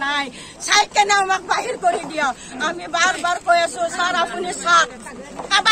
নাই চাই কেনে আমাক বাহিৰ কৰি দিয়ক। আমি বাৰ বাৰ কৈ আছো ছাৰ আপুনি চাওক।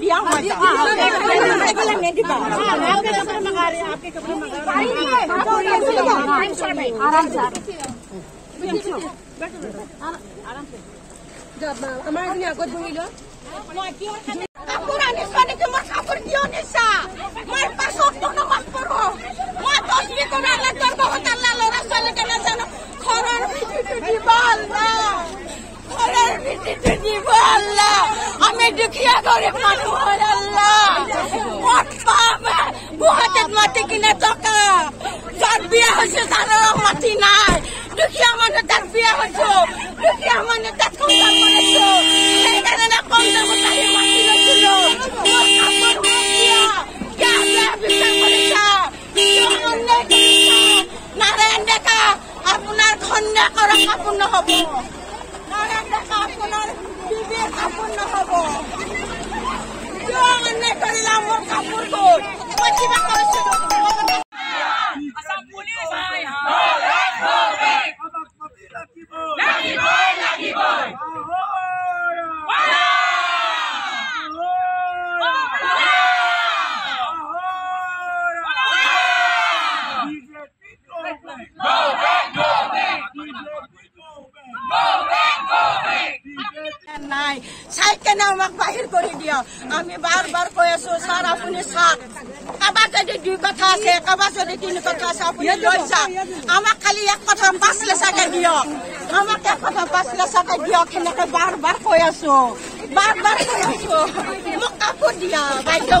दिया आराम से। দিয়া হয় নিদিবা কাপোৰ আনিছা নেকি? মই কাপোৰ কিয় নিছা মই পাছত নমাজ পঢ়ো। মই দহ আল্লাহ তোৰ বহুত আল্লাহ ল'ৰা ছোৱালীকে নাজানো। ঘৰৰ ভিত্তিটো আমি দুখীয়া গৰীব মানুহ আল্লাহ। মাটি কিনে টকা মানুহ তাত সংসাৰ কৰিছো সেইকাৰণে কম দামত আহি মাটি নাই চাই কেনে আমাক বাহিৰ কৰি দিয়ক আমি বাৰ বাৰ কৈ আছো ছাৰ আপুনি চাওক কাৰোবাৰ যদি দুই কথা আছে কাৰোবাৰ যদি তিনি কথা আছে আপুনি লৈ যাওক আমাক খালি এক কথা পাঁচ লেচাকে দিয়ক আমাক এক কথা পাঁচ লেচাকে দিয়ক সেনেকে বাৰ বাৰ কৈ আছো বাৰ বাৰ কৈ আছো মোক কাপোৰ দিয়া বাইদেউ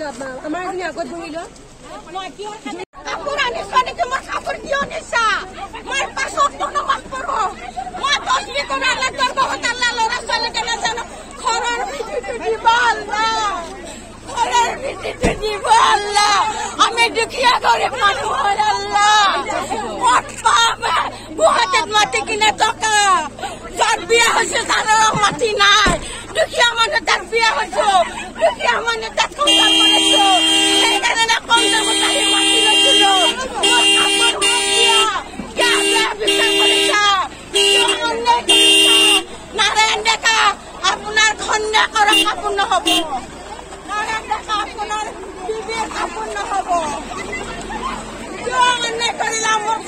মোক কাপোৰখন দিয়া হয় নিদিবা কাপোৰ আনিছা নেকি মই কাপোৰ কিয় নিছা মই পাছত নমাজ তোৰ ল'ৰা ছোৱালীকে নাজানো ঘৰৰ দিব ঘৰৰ ভিত্তিটো দিব আল্লাহ আমি দুখীয়া গৰীব মানুহ হয় আল্লাহ মাটি কিনে টকা যাৰ বিয়া হৈছে তাৰ মাটি নাই দুখীয়া মানুহ তাত বিয়া হৈছো দুখীয়া মানুহ তাত খন্যা হব। কাপোৰ নহ'ব অন্যায় কৰিলা মোৰ